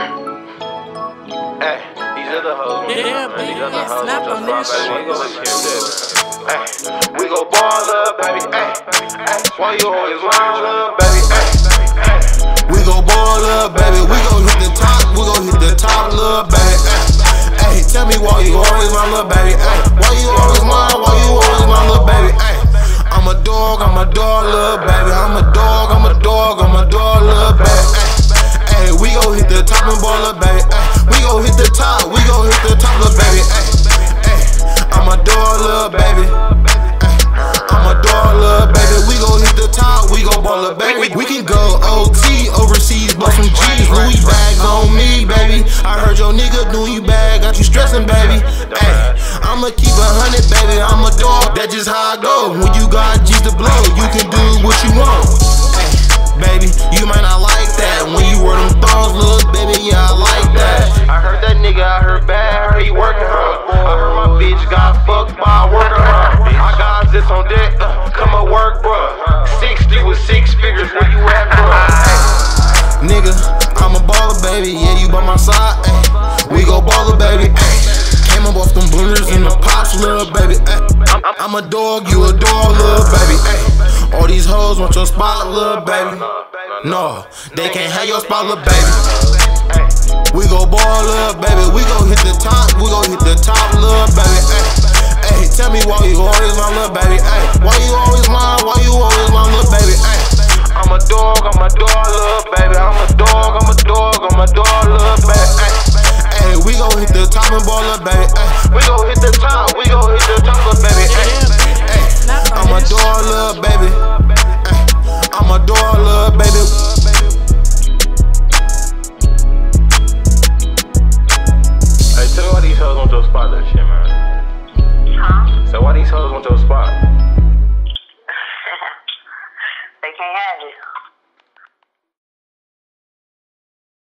Hey, these other hoes. Yeah, man, baby, these other hoes snap on this shit. We gon' let you hear this. Hey, we gon' ball up, baby. Hey, hey, why you always lying, little baby? Hey, hey. We gon' ball up, baby. We gon' hit the top. We gon' hit the top, little baby. Hey, hey, tell me why you always my little baby. Hey, why you always mine? Gon' hit the top and ball up, baby. Hey, we gon' hit the top. We gon' hit the top, little baby. Hey, hey, I'm a little baby. I'm a little baby. We gon' hit the top. We gon' ball up, baby. We can go OT overseas, blow some G's. Louis bag on me, baby. I heard your nigga doing you bad, got you stressing, baby. Hey, I'ma keep a hundred, baby. I'm a dog. That's just how I go. When you got G's to blow, you can do this on deck, uh, come and work, bruh. 60 with six figures, where you at, bruh? Nigga, I'm a baller, baby. Yeah, you by my side. Ay. We go baller, baby. Ay. Came up off them blunders in the pops, little baby. Ay. I'm, a dog, you a dog, little baby. Ay. All these hoes want your spot, little baby. No, they can't have your spot, little baby. We go ball up, baby. We go hit the top. I'm a dog, little baby. I'm a dog, I'm a dog, I'm a dog, little baby. Ay. Hey, we gon' hit the top and ball up, baby. Ay. We gon' hit the top, we gon' hit the top, little baby. Ay. Ay, I'm a dog, little baby. Ay, I'm a dog, little baby. Hey, tell me why these hoes want your spot, that shit, man. Huh? So why these hoes want your spot? they can't have it.